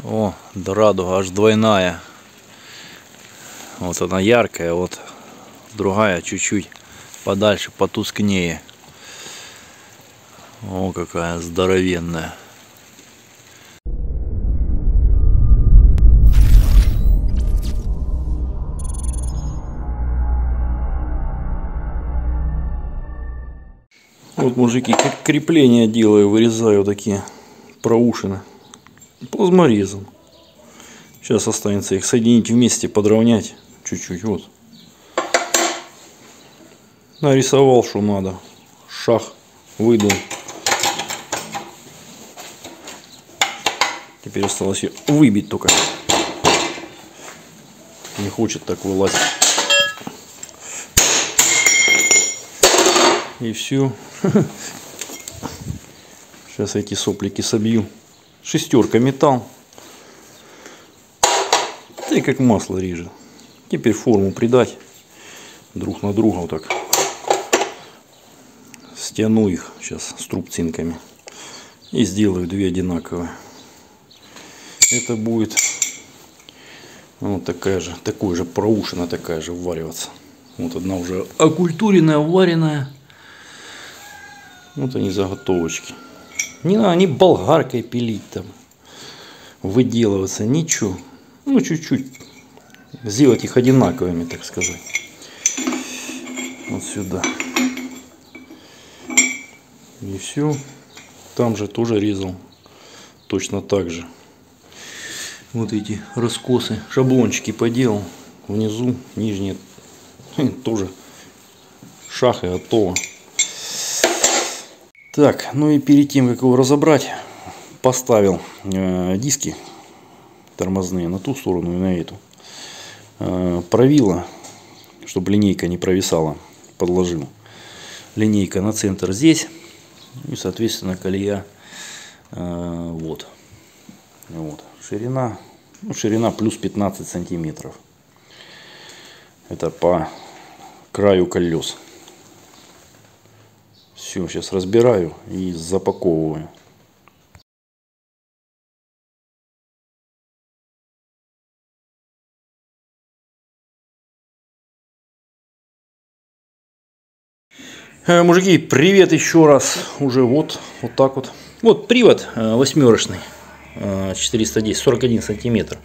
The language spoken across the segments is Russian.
О, да радуга аж двойная. Вот она яркая, вот другая чуть-чуть подальше, потускнее. О, какая здоровенная. Вот, мужики, как крепление делаю, вырезаю такие проушины плазморезом. Сейчас останется их соединить вместе, подровнять чуть-чуть. Вот. Нарисовал, что надо. Шах выдал. Теперь осталось ее выбить только. Не хочет так вылазить. И все. Сейчас эти соплики собью. Шестерка металл. Да и как масло режет. Теперь форму придать друг на друга вот так. Стяну их сейчас с трубцинками. И сделаю две одинаковые. Это будет вот такая же, такой же проушина такая же ввариваться. Вот одна уже окультуренная, вареная. Вот они заготовочки. Не надо ни болгаркой пилить там, выделываться, ничего. Ну, чуть-чуть сделать их одинаковыми, так сказать. Вот сюда. И все. Там же тоже резал. Точно так же. Вот эти раскосы, шаблончики поделал. Внизу, нижние тоже шах и готово. Так, ну и перед тем, как его разобрать, поставил э, диски тормозные на ту сторону и на эту. Э, правило, чтобы линейка не провисала, подложил. Линейка на центр здесь. И, соответственно, колея э, вот. вот. Ширина, ну, ширина плюс 15 сантиметров. Это по краю колес. Все, сейчас разбираю и запаковываю. Э, мужики, привет еще раз. Уже вот, вот так вот. Вот привод восьмерочный, 410, э, 41 сантиметр.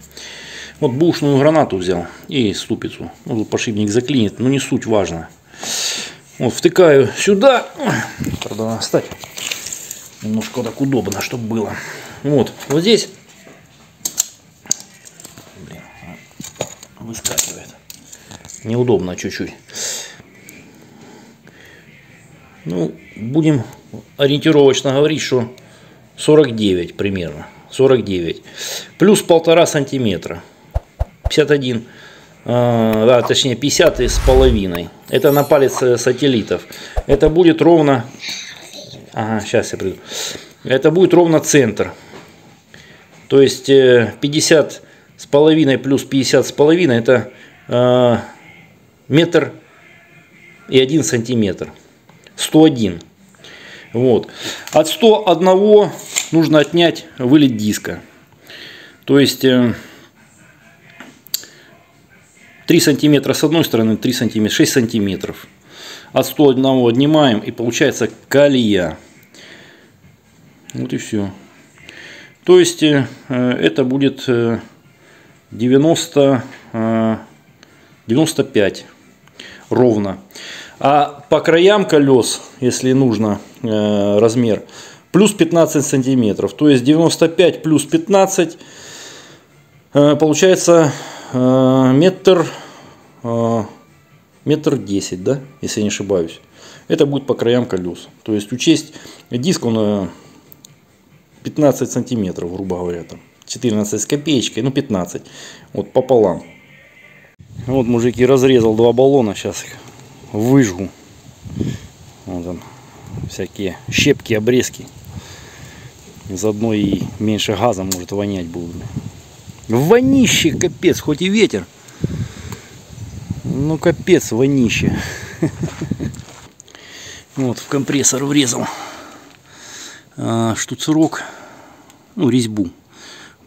Вот бушную гранату взял и ступицу. Ну, тут подшипник заклинит, но не суть важно. Вот, втыкаю сюда. Надо встать. Немножко так удобно, чтобы было. Вот, вот здесь. Блин, выскакивает. Неудобно чуть-чуть. Ну, будем ориентировочно говорить, что 49 примерно. 49. Плюс полтора сантиметра. 51 а, точнее 50 с половиной. Это на палец э, сателлитов. Это будет ровно, ага, сейчас я приду. Это будет ровно центр. То есть 50 э, с половиной плюс 50 с половиной это э, метр и один сантиметр. 101. Вот. От 101 нужно отнять вылет диска. То есть э, 3 сантиметра с одной стороны, 3 сантиметра, 6 сантиметров. От 101 отнимаем и получается колея. Вот и все. То есть э, это будет 90, э, 95 э, ровно. А по краям колес, если нужно размер, плюс 15 сантиметров. То есть 95 плюс 15 получается метр, э, метр десять, да, если я не ошибаюсь. Это будет по краям колес. То есть учесть диск, он 15 э, сантиметров, грубо говоря, там 14 с копеечкой, ну 15, вот пополам. Вот, мужики, разрезал два баллона, сейчас их выжгу. Вот он, всякие щепки, обрезки. Заодно и меньше газа может вонять будет. Вонище, капец, хоть и ветер. Ну, капец, вонище. Вот, в компрессор врезал а, штуцерок, ну, резьбу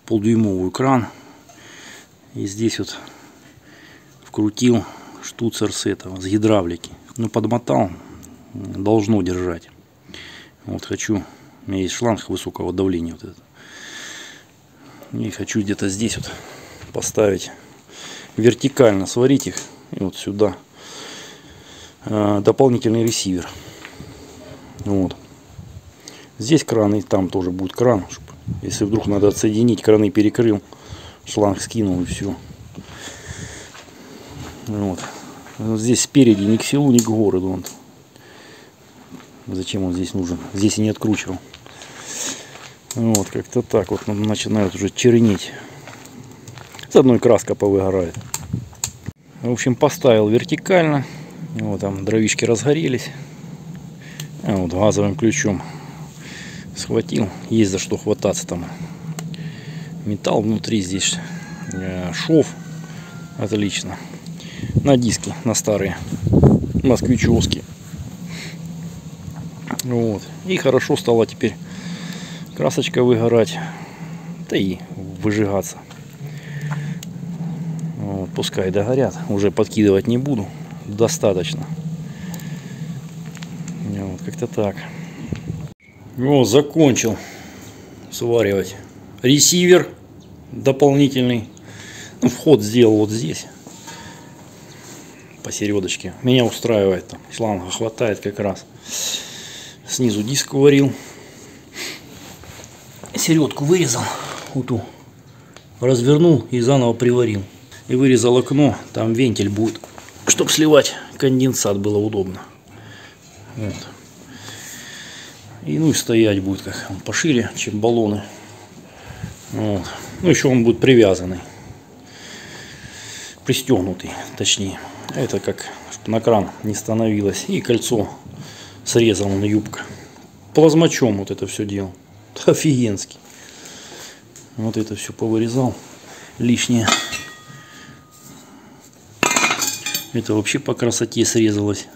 полдюймовый кран. И здесь вот вкрутил штуцер с этого, с гидравлики. Ну, подмотал, должно держать. Вот хочу, у меня есть шланг высокого давления вот этот. И хочу где-то здесь вот поставить вертикально, сварить их и вот сюда э, дополнительный ресивер. Вот. Здесь кран и там тоже будет кран. Чтобы, если вдруг надо отсоединить, краны перекрыл, шланг скинул и все. Вот. Здесь спереди ни к селу, ни к городу. Он. Зачем он здесь нужен? Здесь и не откручивал. Вот, как-то так вот начинают уже чернеть. С одной краска повыгорает. В общем, поставил вертикально. Вот там дровишки разгорелись. А вот газовым ключом схватил. Есть за что хвататься там. Металл внутри здесь. Э, шов. Отлично. На диски, на старые. Москвичевские. Вот. И хорошо стало теперь красочка выгорать. Да и выжигаться. Вот, пускай догорят. Уже подкидывать не буду. Достаточно. Вот, как-то так. О, закончил сваривать ресивер дополнительный. Ну, вход сделал вот здесь. Посередочке. Меня устраивает там. Шланга хватает как раз. Снизу диск варил. Середку вырезал. Вот ту. Развернул и заново приварил. И вырезал окно. Там вентиль будет. Чтобы сливать конденсат было удобно. Вот. И ну и стоять будет как он пошире, чем баллоны. Вот. Ну еще он будет привязанный. Пристегнутый, точнее. Это как чтобы на кран не становилось. И кольцо срезал на юбка. Плазмачом вот это все делал. Офигенский. Вот это все повырезал. Лишнее. Это вообще по красоте срезалось.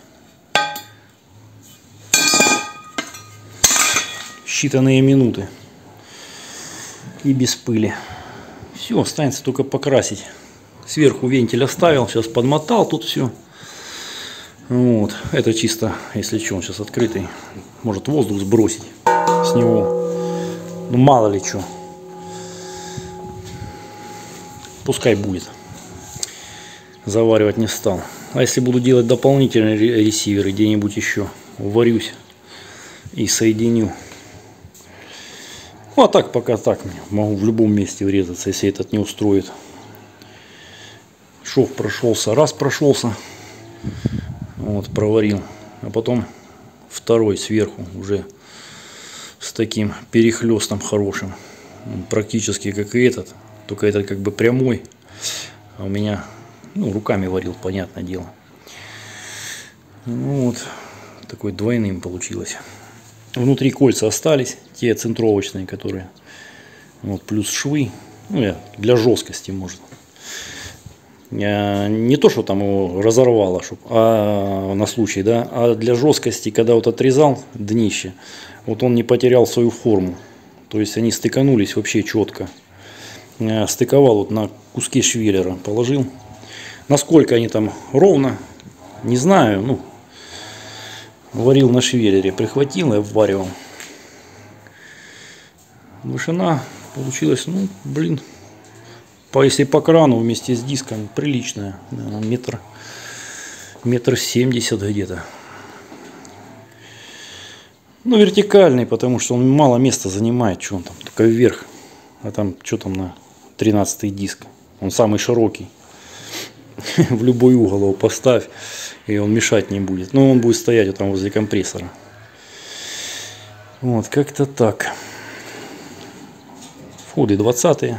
считанные минуты. И без пыли. Все, останется только покрасить. Сверху вентиль оставил, сейчас подмотал тут все. Вот, это чисто, если что, сейчас открытый. Может воздух сбросить с него. Ну мало ли что. Пускай будет. Заваривать не стал. А если буду делать дополнительные ресиверы где-нибудь еще, варюсь и соединю. Ну а так пока так могу в любом месте врезаться, если этот не устроит. Шов прошелся, раз прошелся, вот проварил, а потом второй сверху уже с таким перехлестом хорошим, практически как и этот, только этот как бы прямой, а у меня ну, руками варил, понятное дело. Ну, вот такой двойным получилось. Внутри кольца остались, те центровочные, которые. Вот, плюс швы. Ну, для жесткости может. Я, не то, что там его разорвало, чтоб, а на случай, да, а для жесткости, когда вот отрезал днище, вот он не потерял свою форму. То есть они стыканулись вообще четко. Я стыковал вот на куски швеллера, положил. Насколько они там ровно, не знаю, ну, варил на швеллере, прихватил и обваривал. Вышина получилась, ну, блин, по, если по крану вместе с диском, приличная, метр, метр семьдесят где-то. Ну, вертикальный, потому что он мало места занимает, что он там, только вверх. А там, что там на 13 диск. Он самый широкий. В любой угол его поставь и он мешать не будет. Но он будет стоять вот там возле компрессора. Вот, как-то так. Входы 20 -е.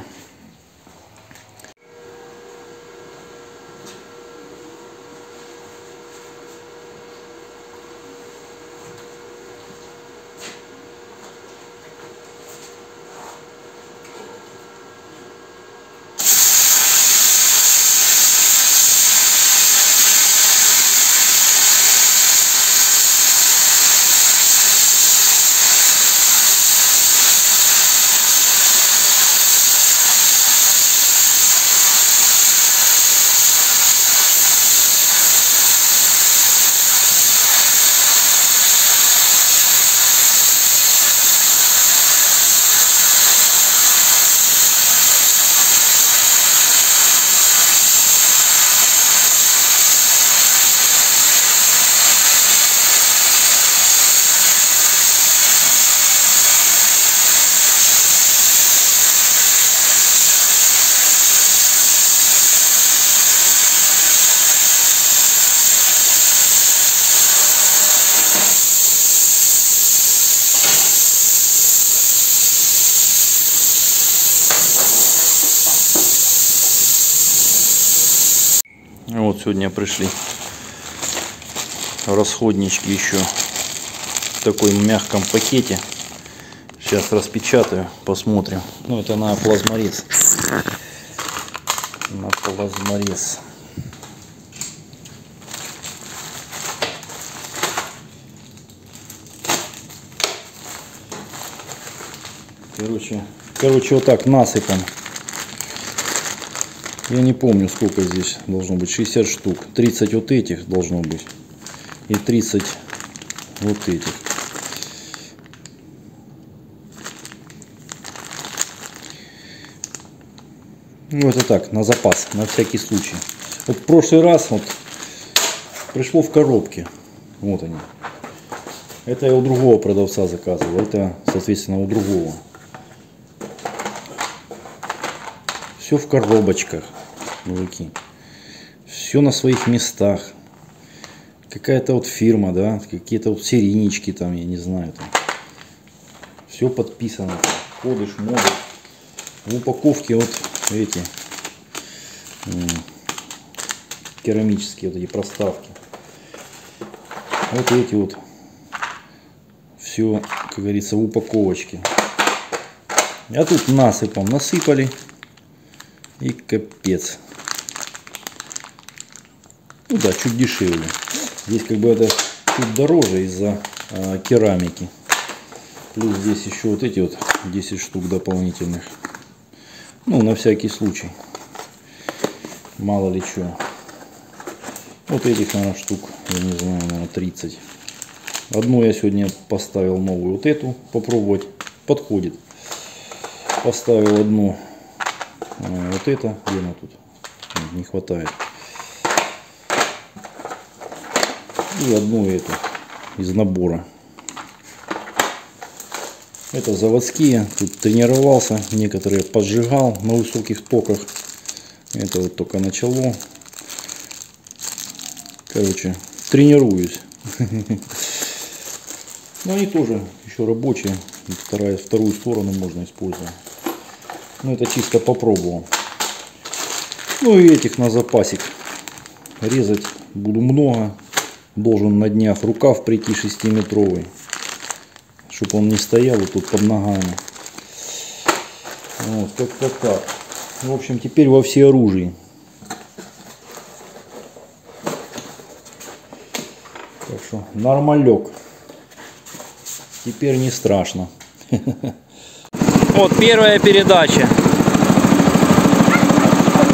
Сегодня пришли расходнички еще в такой мягком пакете. Сейчас распечатаю, посмотрим. Ну, это на плазморез. На плазморез. Короче, короче, вот так насыпом. Я не помню, сколько здесь должно быть. 60 штук. 30 вот этих должно быть. И 30 вот этих. Ну, это так, на запас, на всякий случай. Вот в прошлый раз вот пришло в коробке. Вот они. Это я у другого продавца заказывал. Это, соответственно, у другого. Все в коробочках, мужики. Все на своих местах. Какая-то вот фирма, да, какие-то вот серийнички там, я не знаю. Там. Все подписано. Коды, шмоды. В упаковке вот эти керамические вот эти проставки. Вот эти вот. Все, как говорится, в упаковочке. А тут насыпом насыпали. И капец. Ну да, чуть дешевле. Здесь как бы это чуть дороже из-за э, керамики. Плюс здесь еще вот эти вот 10 штук дополнительных. Ну, на всякий случай. Мало ли что. Вот этих, наверное, штук, я не знаю, наверное, 30. Одну я сегодня поставил новую, вот эту попробовать. Подходит. Поставил одну а, вот это, где она тут? Не хватает. И одну эту из набора. Это заводские. Тут тренировался. Некоторые поджигал на высоких токах. Это вот только начало. Короче, тренируюсь. Но они тоже еще рабочие. Вторая, вторую сторону можно использовать. Ну, это чисто попробовал. Ну и этих на запасик. Резать буду много. Должен на днях рукав прийти 6-метровый. Чтобы он не стоял вот тут под ногами. Вот, как-то так. В общем, теперь во все оружии. Так что нормалек. Теперь не страшно. Вот первая передача.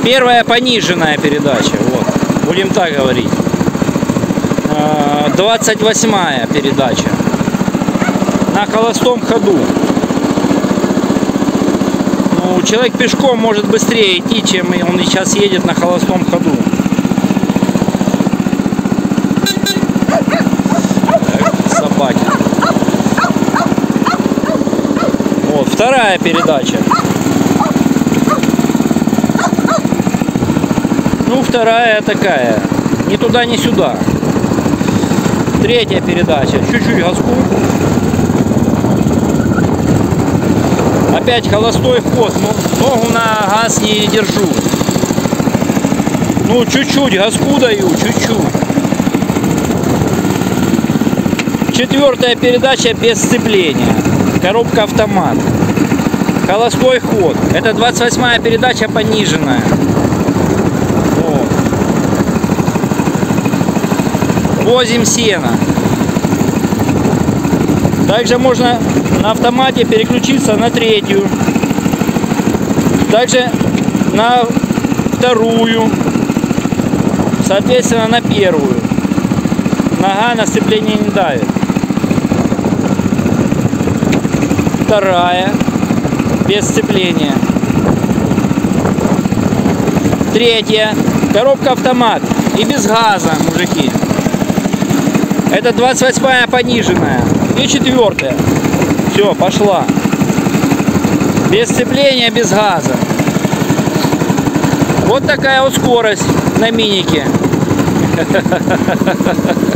Первая пониженная передача. Вот. Будем так говорить. 28 а, передача. На холостом ходу. Ну, человек пешком может быстрее идти, чем он сейчас едет на холостом ходу. Вторая передача. Ну, вторая такая. Ни туда, ни сюда. Третья передача. Чуть-чуть газку. Опять холостой ход. Но ногу на газ не держу. Ну, чуть-чуть газку даю, чуть-чуть. Четвертая передача без сцепления. Коробка автомат. Холостой ход. Это 28-я передача пониженная. Возим сено. Также можно на автомате переключиться на третью. Также на вторую. Соответственно, на первую. Нога на сцепление не давит. Вторая без сцепления. Третье. Коробка автомат. И без газа, мужики. Это 28-я пониженная. И четвертая. Все, пошла. Без сцепления, без газа. Вот такая вот скорость на минике.